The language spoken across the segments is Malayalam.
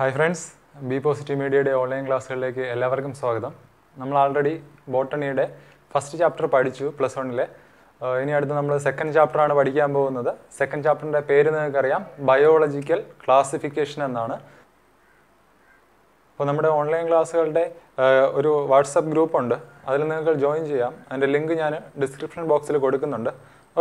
ഹായ് ഫ്രണ്ട്സ് ബി പോസിറ്റീവ് മീഡിയയുടെ ഓൺലൈൻ ക്ലാസ്സുകളിലേക്ക് എല്ലാവർക്കും സ്വാഗതം. നമ്മൾ ആൾറെഡി ബോട്ടണിയുടെ ഫസ്റ്റ് ചാപ്റ്റർ പഠിച്ചു പ്ലസ് വണ്ണിലെ ഇനി അടുത്ത് നമ്മൾ സെക്കൻഡ് ചാപ്റ്ററാണ് പഠിക്കാൻ പോകുന്നത്. സെക്കൻഡ് ചാപ്റ്ററിന്റെ പേര് നിങ്ങൾക്കറിയാം ബയോളജിക്കൽ ക്ലാസിഫിക്കേഷൻ എന്നാണ്. അപ്പോൾ നമ്മുടെ ഓൺലൈൻ ക്ലാസ്സുകളുടെ ഒരു വാട്സപ്പ് ഗ്രൂപ്പ് ഉണ്ട്. അതിൽ നിങ്ങൾക്ക് ജോയിൻ ചെയ്യാം. അതിന്റെ ലിങ്ക് ഞാൻ ഡിസ്ക്രിപ്ഷൻ ബോക്സിൽ കൊടുക്കുന്നുണ്ട്.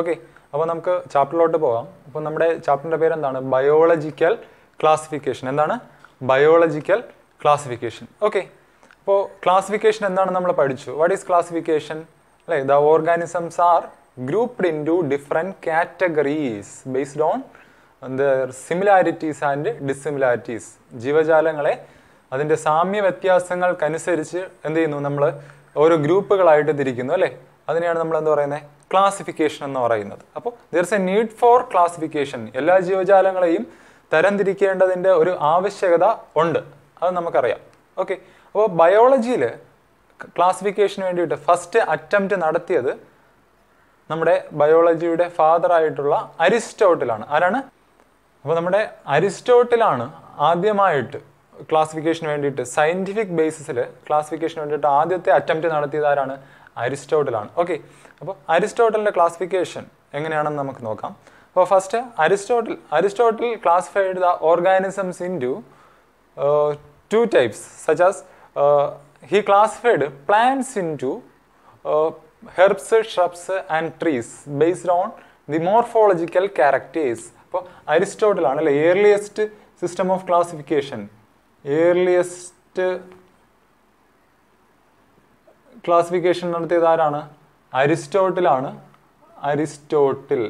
ഓക്കെ അപ്പോൾ നമുക്ക് ചാപ്റ്ററിലോട്ട് പോകാം. അപ്പോൾ നമ്മുടെ ചാപ്റ്ററിന്റെ പേര് എന്താണ് ബയോളജിക്കൽ ക്ലാസിഫിക്കേഷൻ എന്താണ്? ബയോളജിക്കൽ ക്ലാസിഫിക്കേഷൻ ഓക്കെ അപ്പോൾ ക്ലാസിഫിക്കേഷൻ എന്താണ് നമ്മൾ പഠിച്ചു? വാട്ട് ഈസ് ക്ലാസിഫിക്കേഷൻ അല്ലേ? The organisms are grouped into different categories based on similarities and dissimilarities ജീവജാലങ്ങളെ അതിന്റെ സാമ്യ വ്യത്യാസങ്ങൾക്കനുസരിച്ച് എന്ത് ചെയ്യുന്നു നമ്മൾ ഓരോ ഗ്രൂപ്പുകളായിട്ട് തിരിക്കുന്നു അല്ലേ? അതിനെയാണ് നമ്മൾ എന്താ പറയുന്നത് ക്ലാസിഫിക്കേഷൻ എന്ന് പറയുന്നത്. അപ്പോൾ there is a need for classification എല്ലാ ജീവജാലങ്ങളെയും തരംതിരിക്കേണ്ടതിന്റെ ഒരു ആവശ്യകത ഉണ്ട്. അത് നമുക്കറിയാം. ഓക്കെ. അപ്പോൾ ബയോളജിയിൽ ക്ലാസിഫിക്കേഷന് വേണ്ടിയിട്ട് ഫസ്റ്റ് അറ്റംപ്റ്റ് നടത്തിയത് നമ്മുടെ ബയോളജിയുടെ ഫാദർ ആയിട്ടുള്ള അരിസ്റ്റോട്ടിലാണ്. ആരാണ്? അപ്പോൾ നമ്മുടെ അരിസ്റ്റോട്ടിലാണ് ആദ്യമായിട്ട് ക്ലാസിഫിക്കേഷന് വേണ്ടിയിട്ട് സയന്റിഫിക് ബേസിസിൽ ക്ലാസിഫിക്കേഷന് വേണ്ടിയിട്ട് ആദ്യത്തെ അറ്റംപ്റ്റ് നടത്തിയത് ആരാണ്? അരിസ്റ്റോട്ടിലാണ്. ഓക്കെ. അപ്പോൾ അരിസ്റ്റോട്ടലിന്റെ ക്ലാസിഫിക്കേഷൻ എങ്ങനെയാണെന്ന് നമുക്ക് നോക്കാം. അപ്പോൾ first Aristotle Aristotle classified the organisms into two types such as he classified plants into herbs shrubs and trees based on the morphological characters അപ്പോൾ അരിസ്റ്റോട്ടിലാണ് അല്ലെ earliest system of classification earliest classification നടത്തിയത് ആരാണ്? അരിസ്റ്റോട്ടിലാണ്. അരിസ്റ്റോട്ടിൽ.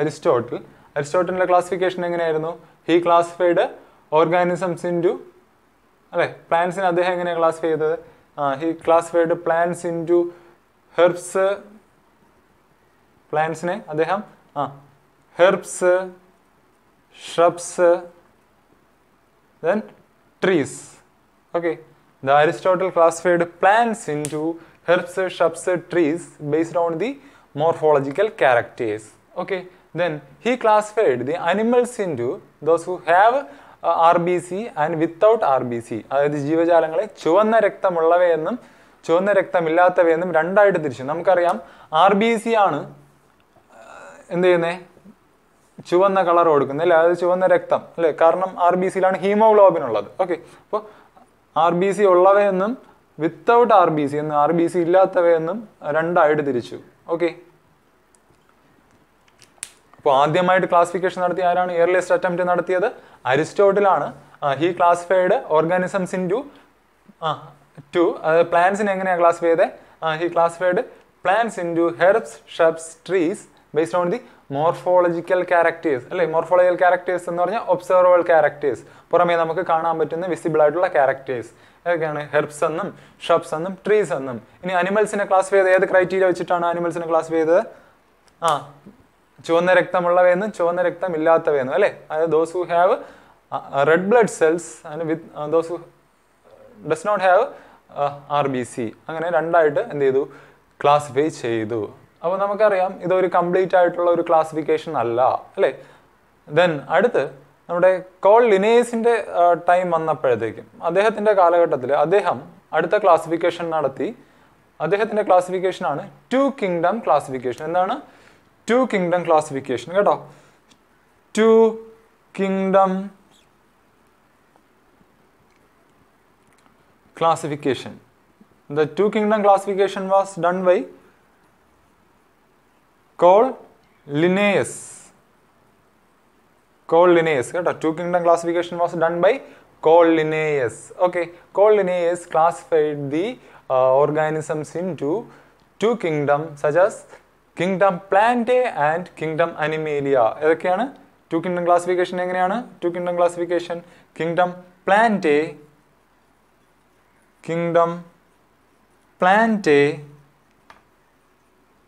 അരിസ്റ്റോട്ടിൽ. അരിസ്റ്റോട്ടലിന്റെ ക്ലാസിഫിക്കേഷൻ എങ്ങനെയായിരുന്നു? He classified organisms in to അല്ലെ പ്ലാന്റ്സിന് അദ്ദേഹം എങ്ങനെയാണ് ക്ലാസിഫൈ ചെയ്തത്? He classified plants into herbs പ്ലാന്റ്സിനെ അദ്ദേഹം ആ herbs shrubs then trees okay the Aristotle classified plants into herbs shrubs trees based on the morphological characters okay. Then he classified the animals into those who have uh, rbc and without rbc അതായത് ജീവജാലങ്ങളെ ചുവന്ന രക്തമുള്ളവയെന്നും ചുവന്ന രക്തമില്ലാത്തവയെന്നും രണ്ടായിട്ട് തിരിച്ചു. നമുക്കറിയാം ആർ ബി സി ആണ് എന്ത് ചെയ്യുന്നേ? ചുവന്ന കളർ കൊടുക്കുന്നത് അല്ലേ? അതായത് ചുവന്ന രക്തം അല്ലേ? കാരണം ആർ ബി സിയിലാണ് ഹീമോഗ്ലോബിൻ ഉള്ളത്. ഓക്കെ. അപ്പോൾ ആർ ബി സി ഉള്ളവയെന്നും വിത്തൗട്ട് ആർ ബി സി എന്നും ആർ ബി സി ഇല്ലാത്തവയെന്നും രണ്ടായിട്ട് തിരിച്ചു. ഓക്കെ. അപ്പോൾ ആദ്യമായിട്ട് ക്ലാസിഫിക്കേഷൻ നടത്തിയ ആരാണ്? ഇയർലിയസ്റ്റ് അറ്റംപ്റ്റ് നടത്തിയത് അരിസ്റ്റോട്ടിലാണ്. He classified organisms into two പ്ലാന്റ്സിനെ എങ്ങനെയാണ് ക്ലാസിഫൈ ചെയ്തത് he classified plants into herbs shrubs trees based on the morphological characters അല്ലെ? മോർഫോളജിക്കൽ ക്യാരക്ടേഴ്സ് എന്ന് പറഞ്ഞാൽ ഒബ്സർവബിൾ ക്യാരക്ടേഴ്സ് പുറമേ നമുക്ക് കാണാൻ പറ്റുന്ന വിസിബിൾ ആയിട്ടുള്ള ക്യാരക്ടേഴ്സ് ഏതൊക്കെയാണ്? ഹെർബ്സ് എന്നും ഷബ്സ് എന്നും ട്രീസ് എന്നും. ഇനി അനിമൽസിനെ ക്ലാസിഫൈ ചെയ്ത് ഏത് ക്രൈറ്റീരിയ വെച്ചിട്ടാണ് അനിമൽസിനെ ക്ലാസിഫൈ ചെയ്തത്? ആ ചുവന്ന രക്തമുള്ളവയെന്നും ചുവന്ന രക്തം ഇല്ലാത്തവയെന്നും അല്ലേ? അതായത് those who have red blood cells those who does not have R B C അങ്ങനെ രണ്ടായിട്ട് എന്ത് ചെയ്തു? ക്ലാസിഫൈ ചെയ്തു. അപ്പോൾ നമുക്കറിയാം ഇതൊരു കംപ്ലീറ്റ് ആയിട്ടുള്ള ഒരു ക്ലാസിഫിക്കേഷൻ അല്ല അല്ലേ? ദെൻ അടുത്ത് നമ്മുടെ കോൾ ലിനേസിന്റെ ടൈം വന്നപ്പോഴത്തേക്കും അദ്ദേഹത്തിന്റെ കാലഘട്ടത്തിൽ അദ്ദേഹം അടുത്ത ക്ലാസിഫിക്കേഷൻ നടത്തി. അദ്ദേഹത്തിന്റെ ക്ലാസിഫിക്കേഷൻ ആണ് ടു കിങ്ഡം ക്ലാസിഫിക്കേഷൻ എന്താണ്? ടു കിങ്ഡം ക്ലാസിഫിക്കേഷൻ കേട്ടോ two kingdom classification. The two kingdom classification was done by Cole Linnaeus. Cole Linnaeus. കേട്ടോ two kingdom classification was done by Cole Linnaeus. Okay, Cole Linnaeus classified the uh, organisms into two kingdom such as kingdom plant and kingdom Animalia ഏതൊക്കെയാണ്? ടു കിങ്ഡം ക്ലാസിഫിക്കേഷൻ എങ്ങനെയാണ്? Two kingdom classification kingdom plant kingdom plant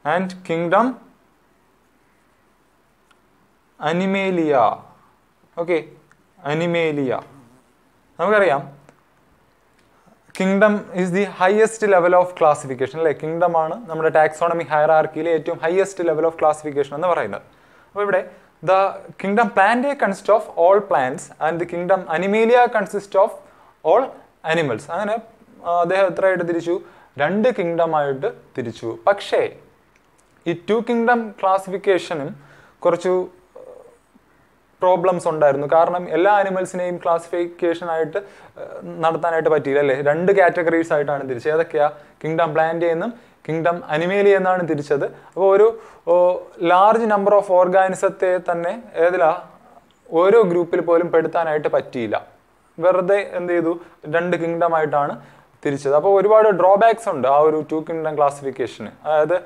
and kingdom Animalia okay Animalia നമുക്കറിയാം. Kingdom is the highest level of classification അല്ലേ? കിങ്ഡം ആണ് നമ്മുടെ ടാക്സോണമി ഹയറാർക്കിയിലെ ഏറ്റവും ഹയസ്റ്റ് ലെവൽ ഓഫ് ക്ലാസിഫിക്കേഷൻ എന്ന് പറയുന്നത്. അപ്പോൾ ഇവിടെ the kingdom Plantae consist of all plants and the kingdom Animalia consist of all animals അങ്ങനെ അദ്ദേഹം എത്രയായിട്ട് തിരിച്ചു? രണ്ട് കിങ്ഡമായിട്ട് തിരിച്ചു. പക്ഷേ ഈ ടു കിങ്ഡം ക്ലാസിഫിക്കേഷനും കുറച്ചു പ്രോബ്ലംസ് ഉണ്ടായിരുന്നു. കാരണം എല്ലാ അനിമൽസിനെയും ക്ലാസിഫിക്കേഷൻ ആയിട്ട് നടത്താനായിട്ട് പറ്റിയില്ല അല്ലേ? രണ്ട് കാറ്റഗറീസ് ആയിട്ടാണ് തിരിച്ചത്. ഏതൊക്കെയാ? കിങ്ഡം പ്ലാന്റ് എന്നും കിങ്ഡം അനിമേലി എന്നാണ് തിരിച്ചത്. അപ്പോൾ ഒരു ലാർജ് നമ്പർ ഓഫ് ഓർഗാനിസത്തെ തന്നെ ഏതിലാ? ഓരോ ഗ്രൂപ്പിൽ പോലും പെടുത്താനായിട്ട് പറ്റിയില്ല. വെറുതെ എന്ത് ചെയ്തു? രണ്ട് കിങ്ഡം ആയിട്ടാണ് തിരിച്ചത്. അപ്പോൾ ഒരുപാട് ഡ്രോബാക്സ് ഉണ്ട് ആ ഒരു ടു കിങ്ഡം ക്ലാസിഫിക്കേഷന് അതായത്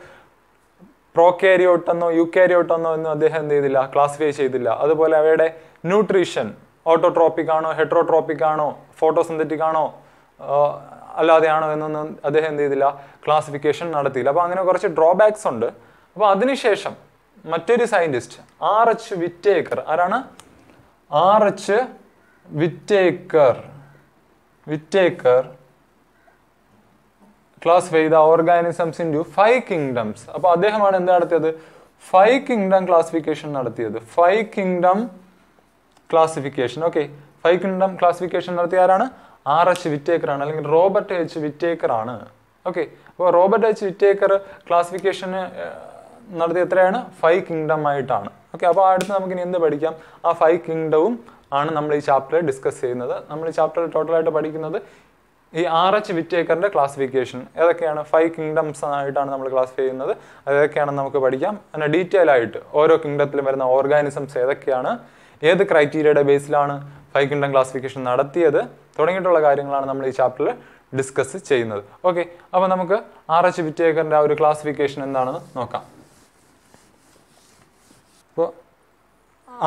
പ്രോകാരിയോട്ട് എന്നോ യുകാരിയോട്ട് എന്നോ ഒന്നും അദ്ദേഹം എന്ത് ചെയ്തില്ല ക്ലാസിഫൈ ചെയ്തില്ല. അതുപോലെ അവയുടെ ന്യൂട്രീഷൻ ഓട്ടോട്രോപ്പിക് ആണോ ഹെട്രോട്രോപ്പിക് ആണോ ഫോട്ടോസിന്തറ്റിക് ആണോ അല്ലാതെയാണോ എന്നൊന്നും അദ്ദേഹം എന്ത് ചെയ്തില്ല ക്ലാസിഫിക്കേഷൻ നടത്തിയില്ല. അപ്പോൾ അങ്ങനെ കുറച്ച് ഡ്രോബാക്സ് ഉണ്ട്. അപ്പോൾ അതിനുശേഷം മറ്റൊരു സയന്റിസ്റ്റ് ആർ എച്ച് വിറ്റേക്കർ ആരാണ്? R H Whittaker Whittaker classify the organisms into five kingdoms. അപ്പോൾ അദ്ദേഹമാണ് എന്ത് നടത്തിയത്? ഫൈവ് കിങ്ഡം ക്ലാസിഫിക്കേഷൻ നടത്തിയത്. Five kingdom classification. Okay. Five kingdom classification നടത്തിയ ആരാണ്? ആർ എച്ച് വിറ്റേക്കർ ആണ് അല്ലെങ്കിൽ റോബർട്ട് എച്ച് വിറ്റേക്കർ ആണ് ഓക്കെ. അപ്പോൾ റോബർട്ട് എച്ച് വിറ്റേക്കർ ക്ലാസിഫിക്കേഷന് നടത്തിയ എത്രയാണ്? ഫൈവ് കിങ്ഡം ആയിട്ടാണ്. ഓക്കെ. അപ്പോൾ അടുത്ത് നമുക്ക് ഇനി എന്ത് പഠിക്കാം? ആ ഫൈവ് കിങ്ഡവും ആണ് നമ്മൾ ഈ ചാപ്റ്ററിൽ ഡിസ്കസ് ചെയ്യുന്നത്. നമ്മൾ ഈ ചാപ്റ്ററിൽ ടോട്ടലായിട്ട് പഠിക്കുന്നത് ഈ ആർ എച്ച് വിറ്റേക്കറിന്റെ ക്ലാസിഫിക്കേഷൻ ഏതൊക്കെയാണ്? ഫൈവ് കിങ്ഡംസ് ആയിട്ടാണ് നമ്മൾ ക്ലാസിഫൈ ചെയ്യുന്നത്. അതൊക്കെയാണെന്ന് നമുക്ക് പഠിക്കാം. അങ്ങനെ ഡീറ്റെയിൽ ആയിട്ട് ഓരോ കിങ്ഡത്തിലും വരുന്ന ഓർഗാനിസംസ് ഏതൊക്കെയാണ്? ഏത് ക്രൈറ്റീരിയയുടെ ബേസിലാണ് ഫൈവ് കിങ്ഡം ക്ലാസിഫിക്കേഷൻ നടത്തിയത്? തുടങ്ങിയിട്ടുള്ള കാര്യങ്ങളാണ് നമ്മൾ ഈ ചാപ്റ്ററിൽ ഡിസ്കസ് ചെയ്യുന്നത്. ഓക്കെ അപ്പോൾ നമുക്ക് ആർ എച്ച് വിറ്റേക്കറിന്റെ ആ ഒരു ക്ലാസിഫിക്കേഷൻ എന്താണെന്ന് നോക്കാം. അപ്പോൾ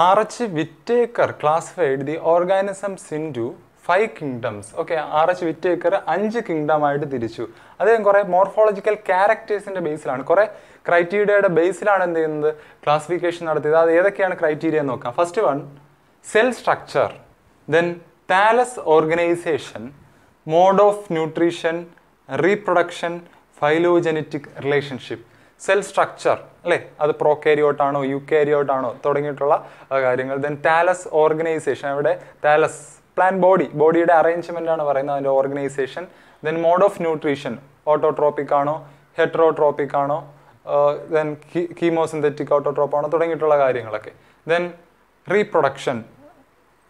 R H Whittaker classified the organisms into five kingdoms okay R H Whittaker അഞ്ച് കിങ്ഡം ആയിട്ട് തിരിച്ചു. അദ്ദേഹം കുറെ മോർഫോളജിക്കൽ ക്യാരക്ടേഴ്സിന്റെ ബേസിലാണ് കുറെ ക്രൈറ്റീരിയയുടെ ബേസിലാണ് എന്ത് ചെയ്യുന്നത്? ക്ലാസിഫിക്കേഷൻ നടത്തിയത്. അത് ഏതൊക്കെയാണ് ക്രൈറ്റീരിയ എന്ന് നോക്കാം. First one cell structure then thallus organisation mode of nutrition reproduction phylogenetic relationship cell structure അല്ലേ? അത് പ്രോകാരിയോട്ട് യു കാരിയോട്ടാണോ തുടങ്ങിയിട്ടുള്ള കാര്യങ്ങൾ. ദെൻ താലസ് ഓർഗനൈസേഷൻ അവിടെ താലസ് പ്ലാൻ ബോഡി ബോഡിയുടെ അറേഞ്ച്മെന്റ് ആണ് പറയുന്നത് അതിന്റെ organisation then mode of nutrition autotrophic ആണോ? ഹെട്രോട്രോപ്പിക് ആണോ? ദെൻ കീമോസിന്തറ്റിക് ഓട്ടോട്രോപ്പ് ആണോ? തുടങ്ങിയിട്ടുള്ള കാര്യങ്ങളൊക്കെ. ദെൻ റീപ്രൊഡക്ഷൻ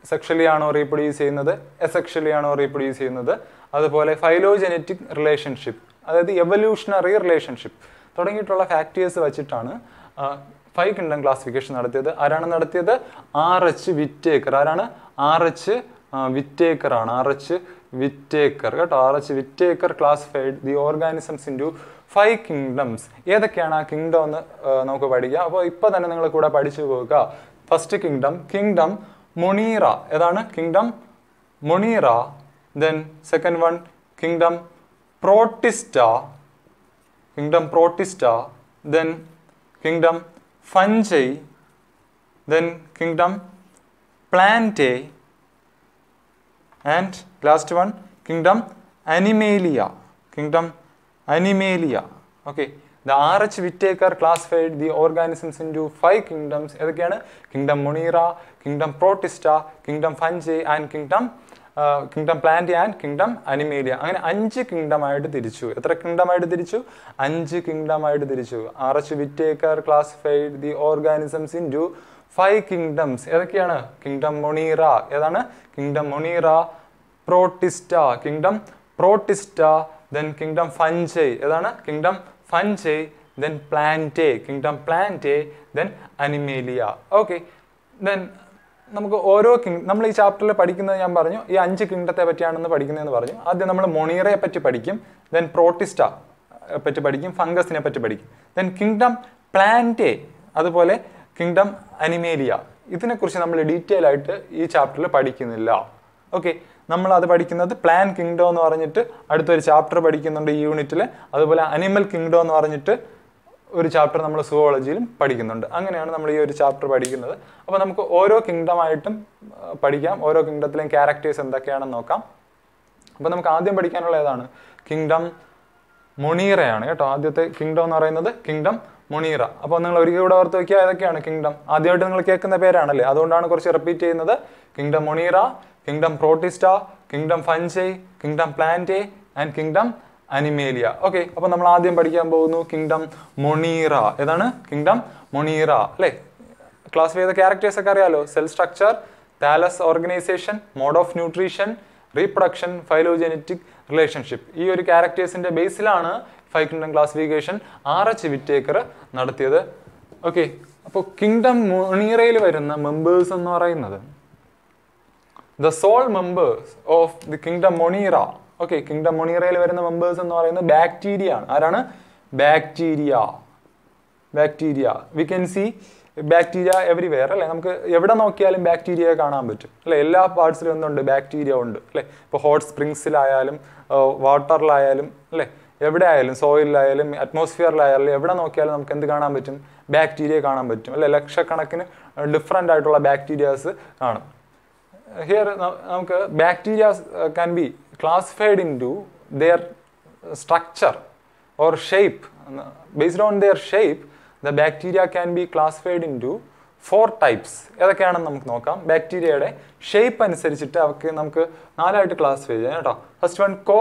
സെക്ഷലി ആണോ റീപ്രൊഡ്യൂസ് ചെയ്യുന്നത്? എസെക്ഷലി ആണോ റീപ്രൊഡ്യൂസ് ചെയ്യുന്നത്? അതുപോലെ ഫൈലോജനറ്റിക് റിലേഷൻഷിപ്പ് അതായത് എവല്യൂഷണറി റിലേഷൻഷിപ്പ് തുടങ്ങിയിട്ടുള്ള ഫാക്ടേഴ്സ് വെച്ചിട്ടാണ് ഫൈവ് കിങ്ഡം ക്ലാസിഫിക്കേഷൻ നടത്തിയത്. ആരാണ് നടത്തിയത്? R H Whittaker. ആരാണ്? ആർ എച്ച് വിറ്റേക്കർ ആണ്. ആർ എച്ച് വിറ്റേക്കർ കേട്ടോ. R H Whittaker classified the organisms into five kingdoms ഏതൊക്കെയാണ് ആ കിങ്ഡം എന്ന് നമുക്ക് പഠിക്കാം. അപ്പോൾ ഇപ്പൊ തന്നെ നിങ്ങൾ കൂടെ പഠിച്ചു പോകുക ഫസ്റ്റ് കിങ്ഡം കിങ്ഡം മൊണീറ ഏതാണ്? Kingdom Monera then second one kingdom Protista kingdom Protista then kingdom Fungi then kingdom Plantae and last one kingdom Animalia kingdom Animalia okay the R H Whittaker classified the organisms into five kingdoms ഏതൊക്കെയാണ് kingdom Monera kingdom Protista kingdom Fungi and kingdom kingdom plant and kingdom Animalia അങ്ങനെ അഞ്ച് കിങ്ഡം ആയിട്ട് തിരിച്ചു. എത്ര കിങ്ഡം ആയിട്ട് തിരിച്ചു? അഞ്ച് കിങ്ഡം ആയിട്ട് തിരിച്ചു. R H Whittaker classified the organisms into five kingdoms ഏതൊക്കെയാണ്? കിങ്ഡം മൊണീറ ഏതാണ്? Kingdom Monera Protista kingdom Protista then kingdom Fungi ഏതാണ്? Kingdom Fungi then Plantae kingdom Plantae then Animalia okay then നമുക്ക് ഓരോ കിങ് നമ്മൾ ഈ ചാപ്റ്ററിൽ പഠിക്കുന്നത് ഞാൻ പറഞ്ഞു. ഈ അഞ്ച് കിങ്ഡത്തെ പറ്റിയാണെന്ന് പഠിക്കുന്നതെന്ന് പറഞ്ഞു. ആദ്യം നമ്മൾ മൊണീറയെ പറ്റി പഠിക്കും. ദെൻ പ്രോട്ടിസ്റ്റ പറ്റി പഠിക്കും. ഫംഗസിനെ പറ്റി പഠിക്കും. ദെൻ കിങ്ഡം പ്ലാന്റേ അതുപോലെ കിങ്ഡം അനിമേലിയ ഇതിനെക്കുറിച്ച് നമ്മൾ ഡീറ്റെയിൽ ആയിട്ട് ഈ ചാപ്റ്ററിൽ പഠിക്കുന്നില്ല. ഓക്കെ നമ്മൾ അത് പഠിക്കുന്നത് പ്ലാൻ കിങ്ഡം എന്ന് പറഞ്ഞിട്ട് അടുത്തൊരു ചാപ്റ്റർ പഠിക്കുന്നുണ്ട് ഈ യൂണിറ്റിൽ അതുപോലെ അനിമൽ കിങ്ഡം എന്ന് പറഞ്ഞിട്ട് ഒരു ചാപ്റ്റർ നമ്മൾ സുവോളജിയിലും പഠിക്കുന്നുണ്ട്. അങ്ങനെയാണ് നമ്മൾ ഈ ഒരു ചാപ്റ്റർ പഠിക്കുന്നത്. അപ്പോൾ നമുക്ക് ഓരോ കിങ്ഡമായിട്ടും പഠിക്കാം. ഓരോ കിങ്ഡത്തിലെയും ക്യാരക്ടേഴ്സ് എന്തൊക്കെയാണെന്ന് നോക്കാം. അപ്പോൾ നമുക്ക് ആദ്യം പഠിക്കാനുള്ള ഏതാണ് കിങ്ഡം മൊണീറയാണ് കേട്ടോ ആദ്യത്തെ കിങ്ഡം എന്ന് പറയുന്നത് കിങ്ഡം മൊണീറ അപ്പോൾ നിങ്ങൾ ഒരിക്കൽ കൂടെ ഓർത്ത് വയ്ക്കുക ഏതൊക്കെയാണ് കിങ്ഡം ആദ്യമായിട്ട് നിങ്ങൾ കേൾക്കുന്ന പേരാണല്ലേ? അതുകൊണ്ടാണ് കുറച്ച് റിപ്പീറ്റ് ചെയ്യുന്നത്. Kingdom Monera kingdom Protista kingdom Fungi kingdom Plantae and kingdom Animalia okay അപ്പൊ നമ്മൾ ആദ്യം പഠിക്കാൻ പോകുന്നു കിങ്ഡം മൊണീറ ഏതാണ്? കിങ്ഡം മൊണീറ അല്ലേ? ക്ലാസ് ചെയ്ത ക്യാരക്ടേഴ്സ് ഒക്കെ അറിയാലോ? Cell structure thallus organisation mode of nutrition reproduction phylogenetic relationship ഈ ഒരു ക്യാരക്ടേഴ്സിന്റെ ബേസിലാണ് five kingdom classification R H Whittaker നടത്തിയത്. ഓക്കെ അപ്പോൾ കിങ്ഡം മൊണീറയിൽ വരുന്ന മെമ്പേഴ്സ് എന്ന് പറയുന്നത്. The sole members of the kingdom Monera okay kingdom മൊണീറയിൽ വരുന്ന മെമ്പേഴ്സ് എന്ന് പറയുന്നത് ബാക്ടീരിയ ആണ്. ആരാണ്? Bacteria bacteria we can see bacteria everywhere അല്ലേ? നമുക്ക് എവിടെ നോക്കിയാലും ബാക്ടീരിയ കാണാൻ പറ്റും. അല്ലെ? എല്ലാ പാർട്സിലും എന്തുണ്ട്? ബാക്ടീരിയ ഉണ്ട്. അല്ലേ? ഇപ്പോൾ ഹോട്ട് സ്പ്രിങ്സിലായാലും വാട്ടറിലായാലും അല്ലെ? എവിടെ ആയാലും സോയിലായാലും അറ്റ്മോസ്ഫിയറിലായാലും എവിടെ നോക്കിയാലും നമുക്ക് എന്ത് കാണാൻ പറ്റും? ബാക്ടീരിയ കാണാൻ പറ്റും. അല്ലെ? ലക്ഷക്കണക്കിന് ഡിഫറെന്റ് ആയിട്ടുള്ള ബാക്ടീരിയാസ് കാണും. ഹിയർ നമുക്ക് bacterias can be classified into their structure or shape based on their shape the bacteria can be classified into four types ഏതൊക്കെയാണെന്ന് നമുക്ക് നോക്കാം. ബാക്ടീരിയയുടെ ഷേപ്പ് അനുസരിച്ചിട്ട് അവർക്ക് നമുക്ക് നാലായിട്ട് ക്ലാസിഫൈ ചെയ്യാം കേട്ടോ. ഫസ്റ്റ് വൺ കോ